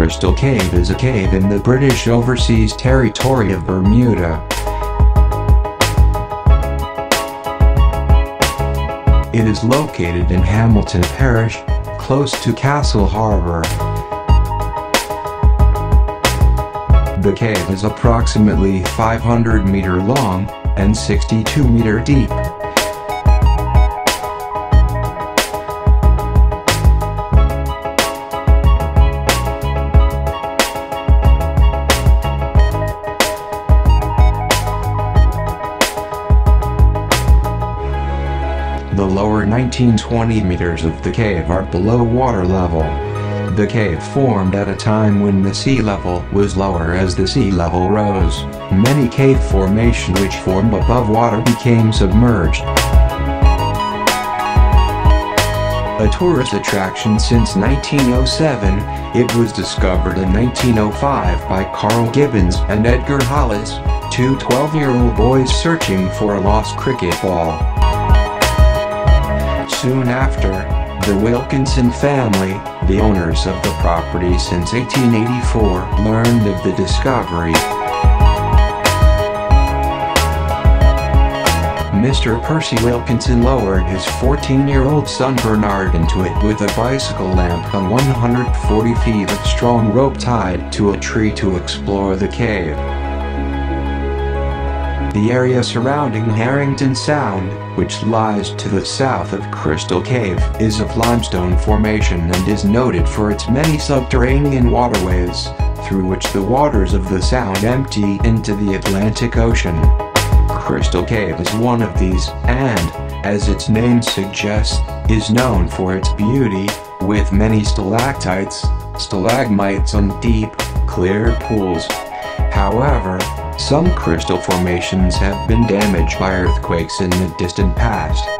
Crystal Cave is a cave in the British Overseas Territory of Bermuda. It is located in Hamilton Parish, close to Castle Harbour. The cave is approximately 500 meter long and 62 meter deep. The lower 19-20 meters of the cave are below water level. The cave formed at a time when the sea level was lower as the sea level rose. Many cave formation which formed above water became submerged. A tourist attraction since 1907, it was discovered in 1905 by Carl Gibbons and Edgar Hollis, two 12-year-old boys searching for a lost cricket ball. Soon after, the Wilkinson family, the owners of the property since 1884, learned of the discovery. Mr. Percy Wilkinson lowered his 14-year-old son Bernard into it with a bicycle lamp on 140 feet of strong rope tied to a tree to explore the cave. The area surrounding Harrington Sound, which lies to the south of Crystal Cave, is of limestone formation and is noted for its many subterranean waterways, through which the waters of the sound empty into the Atlantic Ocean. Crystal Cave is one of these, and, as its name suggests, is known for its beauty, with many stalactites, stalagmites and deep, clear pools. However, some crystal formations have been damaged by earthquakes in the distant past.